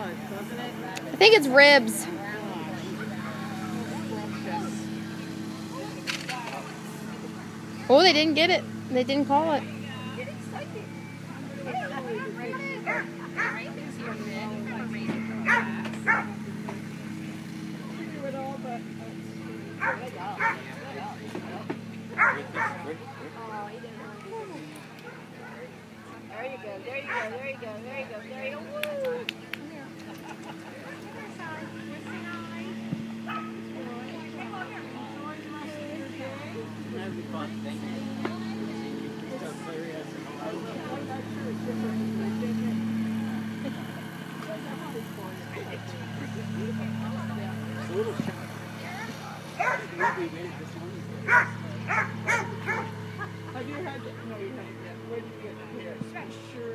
I think it's ribs. Oh, they didn't get it. They didn't call it. There you go, there you go, there you go, there you go, there you go. Woo! Have you had, no, you haven't yet. Where did you get it? Here. Sure.